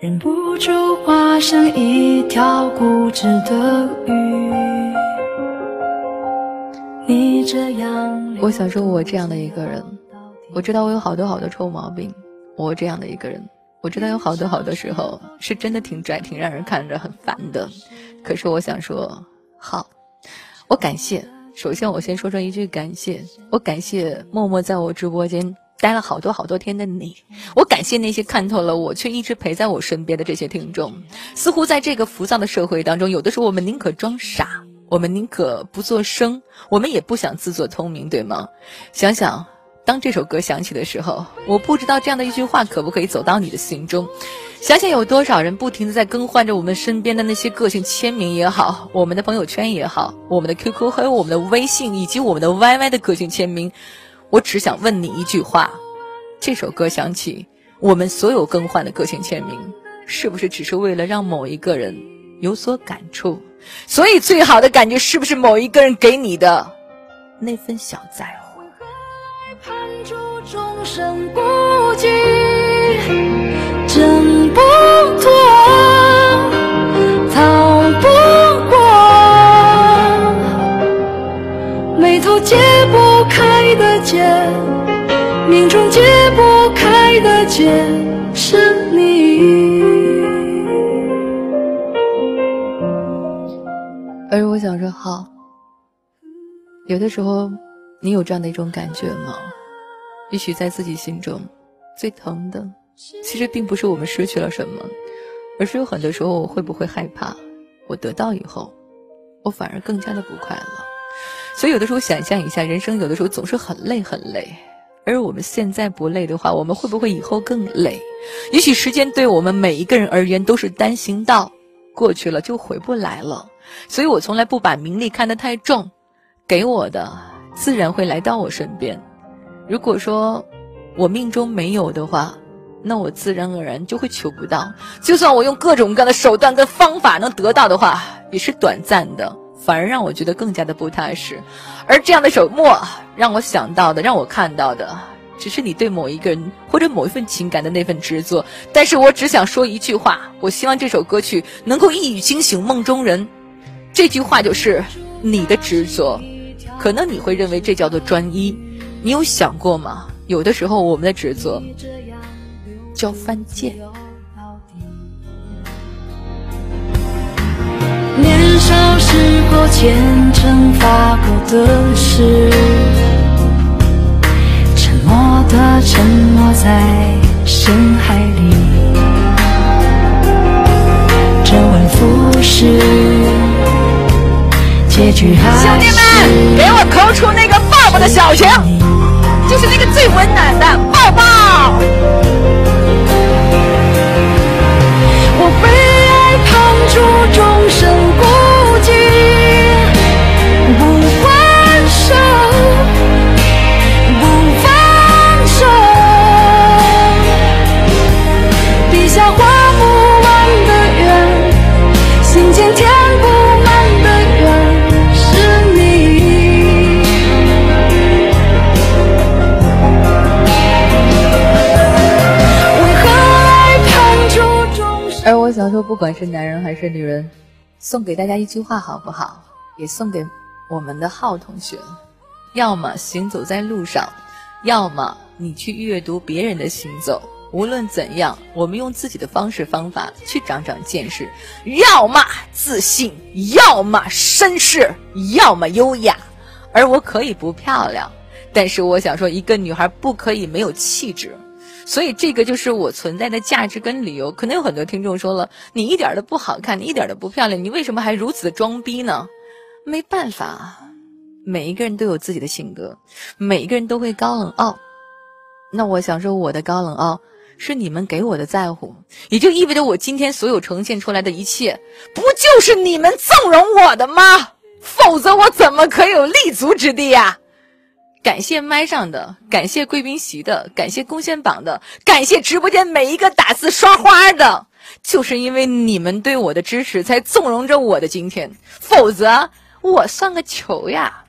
忍不住化身一条固执的鱼。你这样，我想说，我这样的一个人，我知道我有好多好多臭毛病。我这样的一个人，我知道有好多好多时候是真的挺拽、挺让人看着很烦的。可是我想说，好，我感谢。首先，我先说上一句感谢，我感谢默默在我直播间。待了好多好多天的你，我感谢那些看透了我却一直陪在我身边的这些听众。似乎在这个浮躁的社会当中，有的时候我们宁可装傻，我们宁可不作声，我们也不想自作聪明，对吗？想想，当这首歌响起的时候，我不知道这样的一句话可不可以走到你的心中。想想有多少人不停的在更换着我们身边的那些个性签名也好，我们的朋友圈也好，我们的 QQ 还有我们的微信以及我们的 YY 的个性签名。我只想问你一句话：这首歌响起，我们所有更换的个性签名，是不是只是为了让某一个人有所感触？所以最好的感觉是不是某一个人给你的那份小在乎？结，命中解不开的结是你。而我想说，好，有的时候你有这样的一种感觉吗？也许在自己心中，最疼的，其实并不是我们失去了什么，而是有很多时候我会不会害怕，我得到以后，我反而更加的不快乐。所以有的时候想象一下，人生有的时候总是很累很累，而我们现在不累的话，我们会不会以后更累？也许时间对我们每一个人而言都是单行道，过去了就回不来了。所以我从来不把名利看得太重，给我的自然会来到我身边。如果说我命中没有的话，那我自然而然就会求不到。就算我用各种各样的手段跟方法能得到的话，也是短暂的。反而让我觉得更加的不踏实，而这样的手墨让我想到的，让我看到的，只是你对某一个人或者某一份情感的那份执着。但是我只想说一句话，我希望这首歌曲能够一语惊醒梦中人。这句话就是你的执着，可能你会认为这叫做专一，你有想过吗？有的时候我们的执着叫犯贱。时候虔诚发过的誓，沉默的沉没在深海里，周而复始，结局还是兄弟们，给我扣出那个抱抱的小情，就是那个最温暖的爸我想说，不管是男人还是女人，送给大家一句话好不好？也送给我们的浩同学：要么行走在路上，要么你去阅读别人的行走。无论怎样，我们用自己的方式方法去长长见识。要么自信，要么绅士，要么优雅。而我可以不漂亮，但是我想说，一个女孩不可以没有气质。所以这个就是我存在的价值跟理由。可能有很多听众说了，你一点都不好看，你一点都不漂亮，你为什么还如此的装逼呢？没办法，每一个人都有自己的性格，每一个人都会高冷傲。那我想说，我的高冷傲是你们给我的在乎，也就意味着我今天所有呈现出来的一切，不就是你们纵容我的吗？否则我怎么可以有立足之地呀？感谢麦上的，感谢贵宾席的，感谢贡献榜的，感谢直播间每一个打字刷花的，就是因为你们对我的支持，才纵容着我的今天，否则我算个球呀！